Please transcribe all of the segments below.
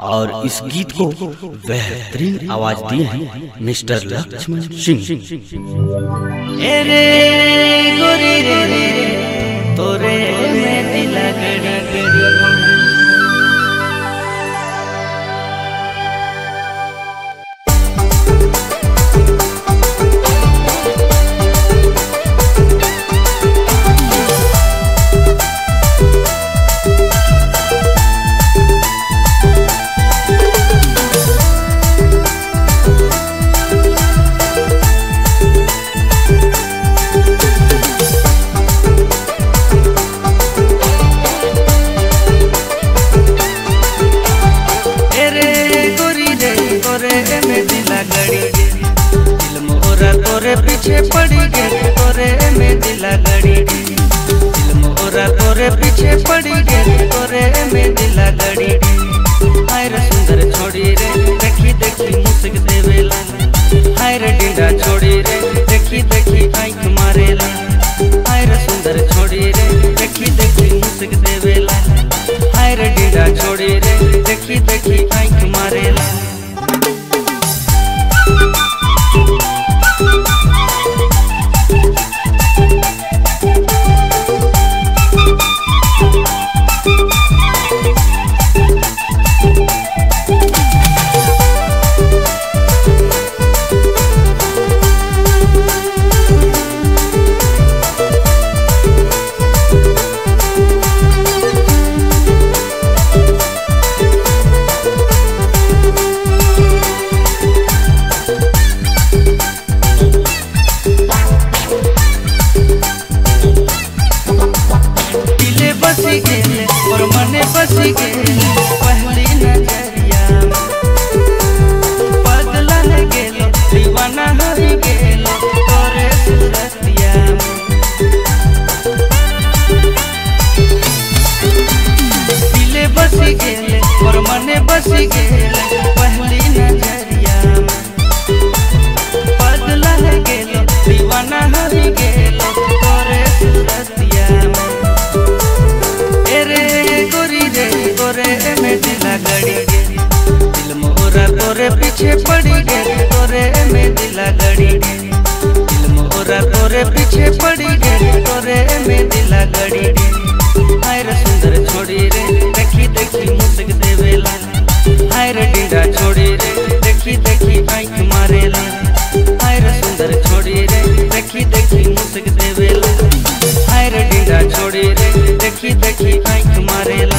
और इस गीत को बेहतरीन आवाज़ दिए हैं मिस्टर लक्ष्मण सिंह। तोरे में दिल गड़ी दिल मोरा तोरे पीछे पड़ी गे तोरे में दिल गड़ी दिल मोरा तोरे पीछे पड़ी गे तोरे में दिल गड़ी हाय रे सुंदर छोड़ी रे, देखी देखी मुस्क देवेला हाय रे डिंडा छोड़ी रे, देखी देखी आँख मारेला हाय रे सुंदर छोड़ी रे, देखी देखी मुस्क देवेला हाय रे डिंडा छोड़ी बसी गेले, पहली नज़रिया पगला न गेलो, दीवाना हरी गेलो, तोरे गोरी रे तोरे में दिला गड़ी। दिल मोरा तोरे पीछे पड़ी गे तोरे में दिला गड़ी। गे दिल मोरा तोरे पीछे पड़ी आँख मारेला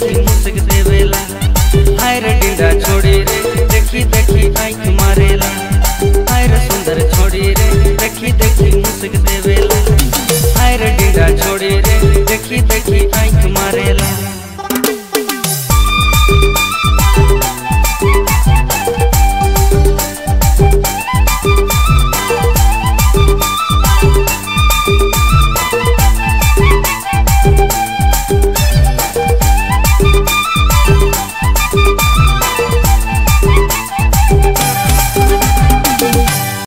देखी मुस्क देवेला रे डिंडा छोड़ी रे, देखी देखी, आँख मारेला हाय रे सुंदर छोड़ी रे, देखी देखी, मुस्क देवेला हाय रे डिंडा छोड़ी रे, देखी देखी